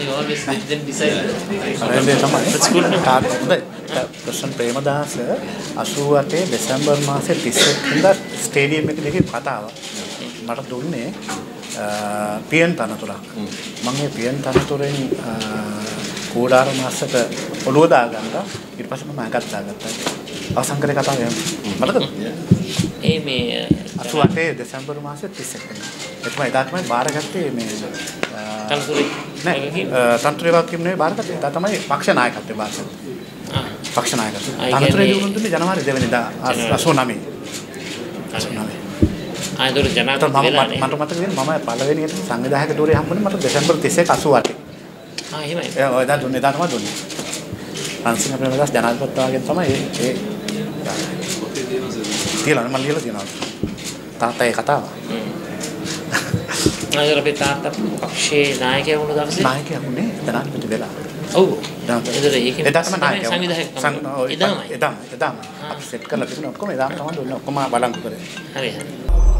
I always let them decide. අරෙන්දේ තමයි. හොඳයි. ප්‍රශ්න ප්‍රේමදාස 88 දෙසැම්බර් මාසේ 31 වෙනිදා ස්ටේඩියම් එකේ කතාව මට දුන්නේ පියන් තනතුරක්. මම මේ පියන් තනතුරෙන් කෝඩාර මාසක ඔළුව දාගන්න ඊට පස්සේ මම අගත් දාගත්තා අවසන් කරේ කතාව එහෙම මතකද ඒ මේ 88 දෙසැම්බර් මාසේ 31 වෙනිදා එතම එදා තමයි බාරගත්තේ මේ තනතුරේ නෑ තන්ත්‍ර විභාග නෙවෙයි බාරගත්තේ එදා තමයි පක්ෂ නායකත්වයේ බාරගත්තේ පක්ෂ නායකත්වය. තනතුරේ කියන්නේ- දුන්නේ ජනවාරි 2 වෙනිදා 89. 89. ආයතන ජනාධිපති වෙලානේ. මට මතක වෙන්නේ මම පළවෙනියට සංවිධායක ධූරය හම්බුනේ මට දෙසැම්බර් 31 88. ආ එහෙමයි. ඒ ඔය දා දුන්නේ දා තමයි දුන්නේ. රන්සිංහ ප්‍රේමදාස ජනාධිපතිවගෙන් තමයි ඒ තියලා මම ලියලා තියෙනවා. තාත්තා ඒ කතාව. ආයතන අපේ තාත්තා පක්ෂයේ නායකයා වුණ දවසේ නායකයා වුණේ ජනාධිපති වෙලා. ඔව්. එතකොට ඒකෙන් එදා තමයි නායකයා. සංවිධායක එදාමයි. එදාම එදාම අපි සෙට් කරලා තිබුණා ඔක්කොම එදාම තමයි ඔක්කොම බලංගු කරේ. හරි හරි.